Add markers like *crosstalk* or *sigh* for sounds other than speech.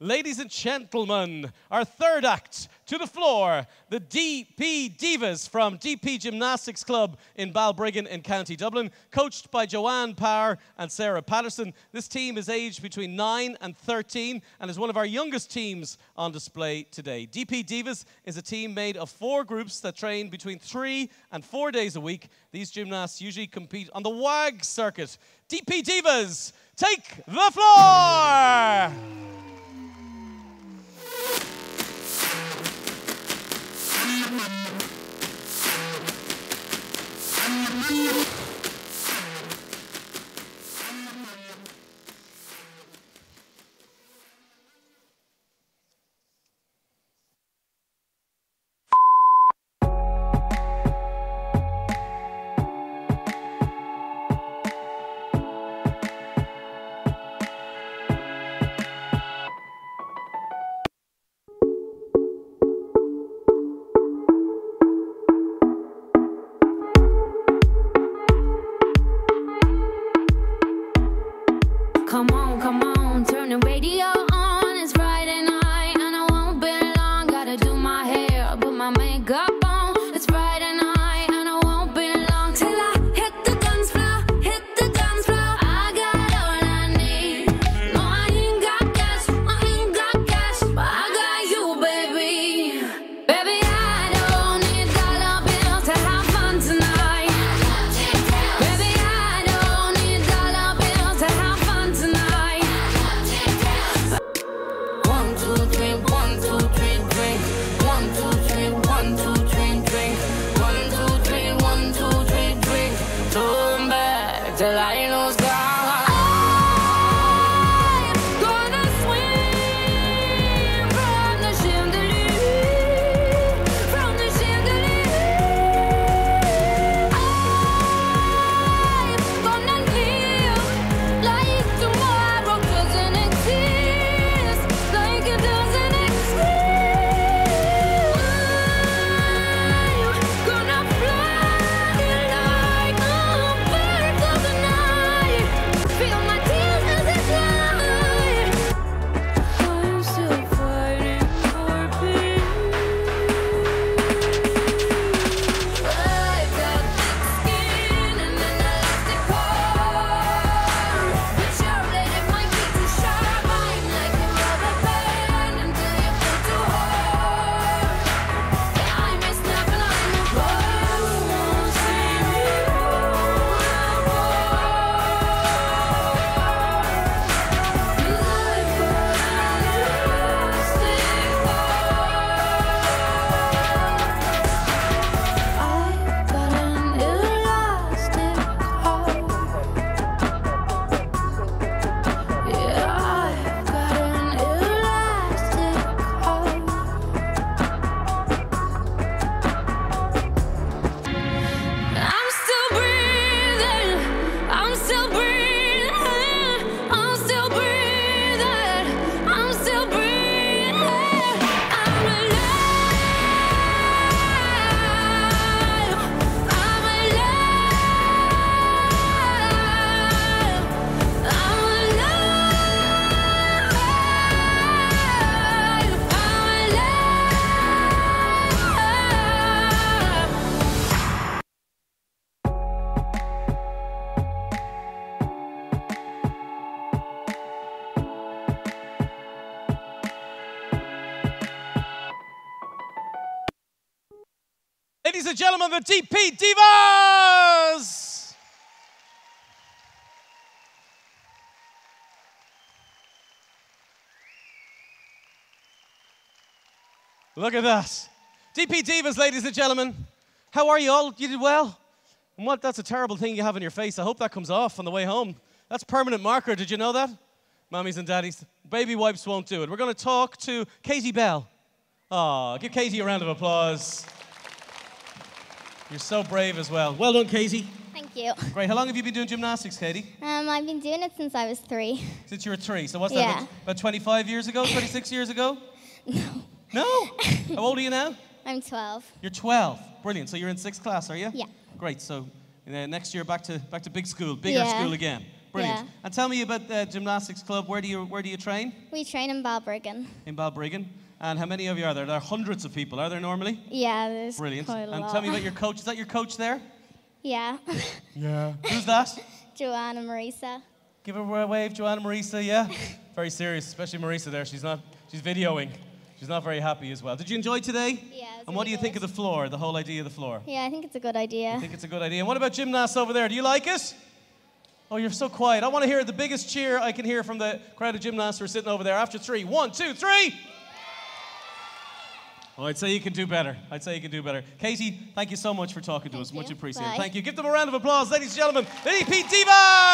Ladies and gentlemen, our third act to the floor, the DP Divas from DP Gymnastics Club in Balbriggan in County Dublin, coached by Joanne Power and Sarah Patterson. This team is aged between 9 and 13 and is one of our youngest teams on display today. DP Divas is a team made of four groups that train between three and four days a week. These gymnasts usually compete on the WAG circuit. DP Divas, take the floor! Come on, turn the radio Ladies and gentlemen, the DP Divas! Look at that. DP Divas, ladies and gentlemen. How are you all? You did well? And what? That's a terrible thing you have on your face. I hope that comes off on the way home. That's permanent marker. Did you know that? Mummies and daddies. Baby wipes won't do it. We're going to talk to Katie Bell. Aw, give Katie a round of applause. You're so brave as well. Well done, Katie. Thank you. Great. How long have you been doing gymnastics, Katie? Um, I've been doing it since I was three. Since you were three. So what's Yeah. that? About, about 25 years ago? 26 years ago? No. No? *laughs* How old are you now? I'm 12. You're 12. Brilliant. So you're in sixth class, are you? Yeah. Great. So uh, next year back to back to big school, bigger Yeah. school again. Brilliant. Yeah. And tell me about the gymnastics club. Where do you where do you train? We train in Balbriggan. In Balbriggan. And how many of you are there? There are hundreds of people. Are there normally? Yeah, there's Brilliant. quite a And lot. tell me about your coach. Is that your coach there? yeah. *laughs* Yeah. Who's that? Joanna Marisa. Give her a wave, Joanna Marisa. Yeah. Very serious, especially Marisa there. She's not. She's videoing. She's not very happy as well. Did you enjoy today? Yeah, it was And what do you think good. of the floor? The whole idea of the floor? Yeah, I think it's a good idea. I think it's a good idea. And what about gymnasts over there? Do you like it? Oh, you're so quiet. I want to hear the biggest cheer I can hear from the crowd of gymnasts who are sitting over there. After three, one, two, three. Well, I'd say you can do better. I'd say you can do better. Katie, thank you so much for talking to Thank us. Much appreciated. Bye. Thank you. Give them a round of applause, ladies and gentlemen. DP Divas!